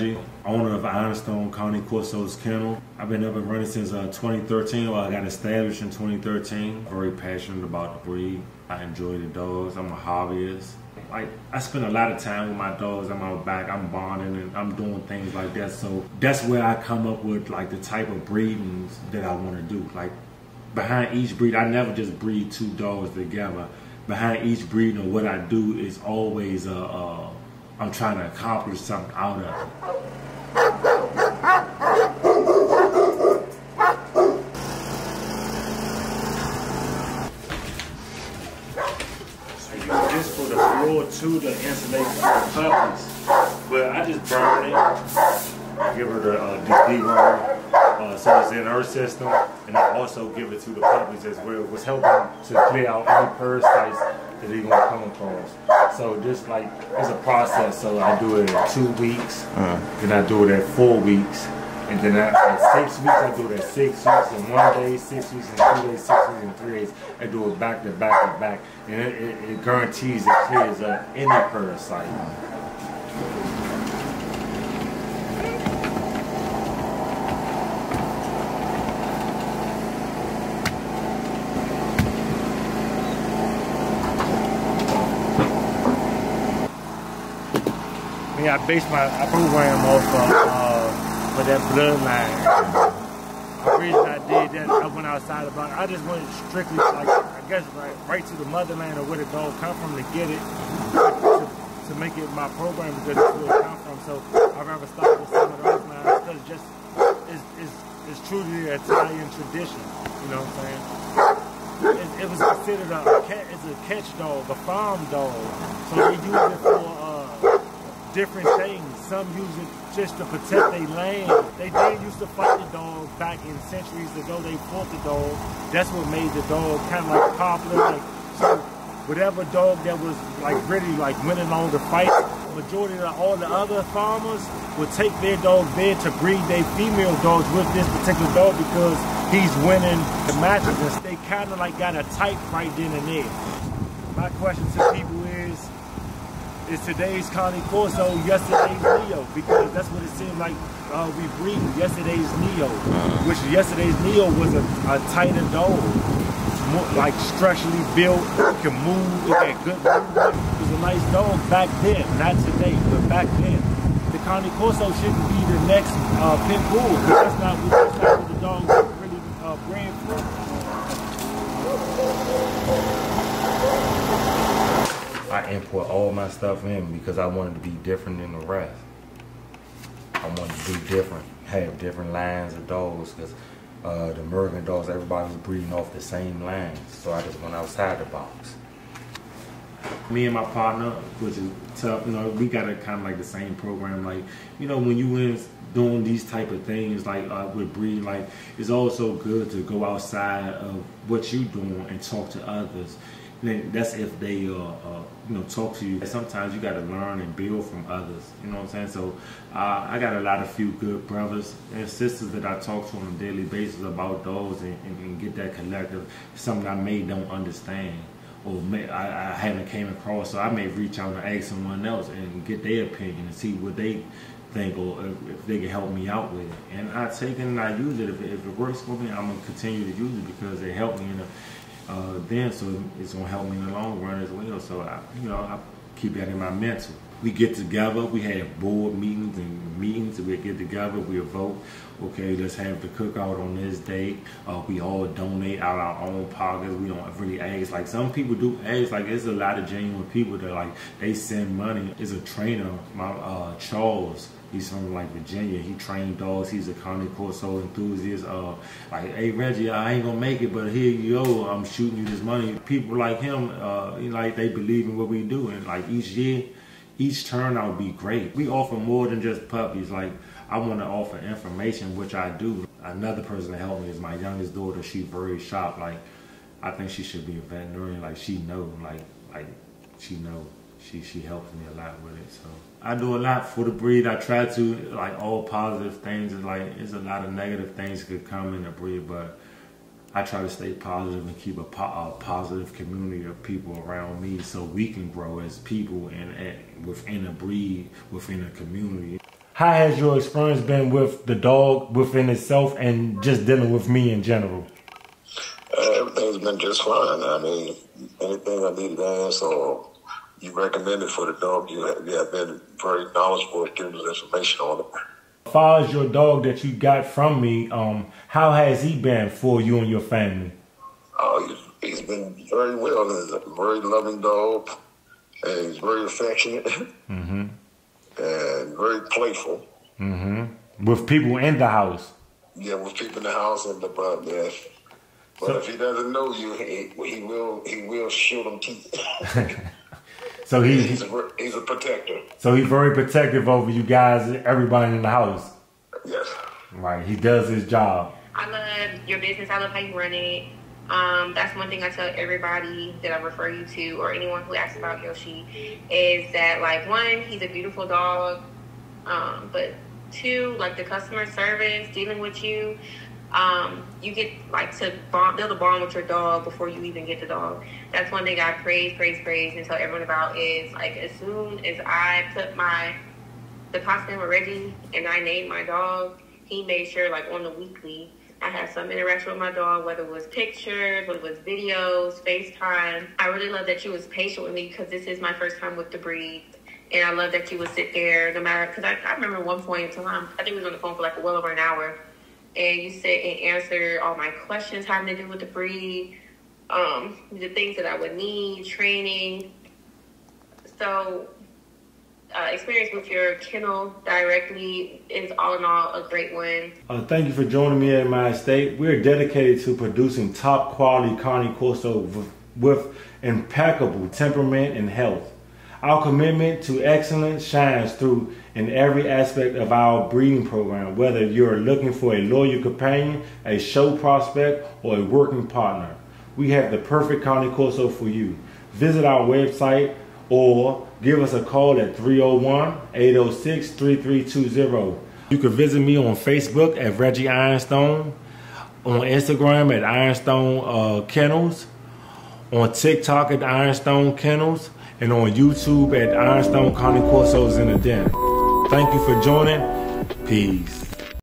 Owner of Ironstone Cane Corso's Kennel. I've been up and running since uh, 2013. Well, I got established in 2013. Very passionate about the breed. I enjoy the dogs. I'm a hobbyist. Like I spend a lot of time with my dogs. I'm out back. I'm bonding and I'm doing things like that. So that's where I come up with like the type of breedings that I want to do. Like behind each breed, I never just breed two dogs together. Behind each breed and what I do is always uh, uh I'm trying to accomplish something out of it. This for the floor to the insulation for the puppies. But I just burn it, give her the uh, deworm, uh, so it's in her system, and I also give it to the puppies as well, which helping to clear out any parasites that they're gonna come across. So just like it's a process. So I do it in two weeks, uh then I do it at four weeks, and then at six weeks I do it at six weeks in one day, six weeks in two days, six weeks in three days. I do it back to back to back, and it, it, it guarantees it clears up any parasite. I mean, I base my I program off of uh, for that bloodline. The reason I did that, I went outside about. I just went strictly, like I guess, right, right to the motherland or where the dog come from to get it, to, to make it my program because that's where it come from. So I'd rather start with some of those now because just it's, it's, it's truly Italian tradition. You know what I'm saying? It, it was considered a, it's a catch dog, a farm dog. So they use it for. Different things. Some use it just to protect their land. They did used to fight the dog back in centuries ago. They fought the dog. That's what made the dog kind of like popular. Like, so whatever dog that was like really like winning all the fights, majority of all the other farmers would take their dog there to breed their female dogs with this particular dog because he's winning the matches and they kind of like got a type right then and there. My question to people is, today's Cane Corso yesterday's Neo because that's what it seemed like uh, we breed yesterday's Neo, which yesterday's Neo was a, a tighter dog, more, like structurally built, can move, it had good movement. It was a nice dog back then, not today, but back then. The Cane Corso shouldn't be the next uh, pit bull because that's not, that's not what the dog really uh, bred for. I import all my stuff in because I wanted to be different than the rest. I wanted to be different, have different lines of dogs because uh, the American dogs, everybody was breeding off the same lines. So I just went outside the box. Me and my partner, which is tough, you know, we got a kind of like the same program. Like, you know, when you in doing these type of things, like uh, with breeding, like it's also good to go outside of what you're doing and talk to others then that's if they uh, uh, you know talk to you. Sometimes you got to learn and build from others. You know what I'm saying? So uh, I got a lot of few good brothers and sisters that I talk to on a daily basis about those and, and, and get that collective. Something I may don't understand or may, I, I, haven't came across. So I may reach out and ask someone else and get their opinion and see what they think or if, they can help me out with it. And I take it and I use it. If it, if it works for me, I'm gonna continue to use it because it helped me in a uh, then so it's gonna help me in the long run as well. So I, you know, I keep that in my mental. We get together, we have board meetings and meetings, we get together, we vote, okay, let's have the cookout on this date. Uh, we all donate out our own pockets. We don't really ask. Like some people do ask, like there's a lot of genuine people that like, they send money. There's a trainer, my uh, Charles, He's from like Virginia. He trained dogs. He's a Cane Corso enthusiast. Uh, like, hey Reggie, I ain't gonna make it, but here you go. I'm shooting you this money. People like him, uh, like they believe in what we do, and like each year, each turnout be great. We offer more than just puppies. Like I want to offer information, which I do. Another person to help me is my youngest daughter. She's very sharp. Like I think she should be a veterinarian. Like she know, like like she know she she helps me a lot with it. So I do a lot for the breed. I try to like all positive things. Like it's a lot of negative things could come in the breed, but I try to stay positive and keep a, po a positive community of people around me so we can grow as people and, and within a breed, within a community. how has your experience been with the dog within itself and just dealing with me in general? Uh, everything's been just fine. I mean, anything I needed to ask or you recommended for the dog, you have, you have been very knowledgeable at giving us information on it. As far as your dog that you got from me, um, how has he been for you and your family? Oh, he's, he's been very well. He's a very loving dog, and he's very affectionate, mm-hmm. and very playful. Mm-hmm. With people in the house. Yeah, with people in the house and the but yeah. But so, if he doesn't know you, he, he will he will shoot them teeth. So he, he's a, he's a protector. So he's very protective over you guys, and everybody in the house. Yes. Right. He does his job. I love your business. I love how you run it. Um, that's one thing I tell everybody that I refer you to, or anyone who asks about Yoshi, is that like one, he's a beautiful dog, um, but two, like the customer service, dealing with you, um, you get like to bond, build a bond with your dog before you even get the dog. That's one thing I praise, praise, praise, and tell everyone about is like as soon as I put my the costume with Reggie and I named my dog, he made sure like on the weekly I had some interaction with my dog, whether it was pictures, whether it was videos, FaceTime. I really love that you was patient with me because this is my first time with the breed. And I love that you would sit there no matter, because I, I remember one point in time, I think we was on the phone for like well over an hour and you sit and answer all my questions having to do with the breed, um, the things that I would need, training. So, uh, experience with your kennel directly is all in all a great one. Uh, thank you for joining me at my estate. We're dedicated to producing top quality Cane Corso with impeccable temperament and health. Our commitment to excellence shines through in every aspect of our breeding program, whether you're looking for a loyal companion, a show prospect, or a working partner. We have the perfect Cane Corso for you. Visit our website or give us a call at 301-806-3320. You can visit me on Facebook at Reggie Ironstone, on Instagram at Ironstone uh, Kennels, on TikTok at Ironstone Kennels, and on YouTube at Ironstone Cane Corsos in the Den. Thank you for joining. Peace.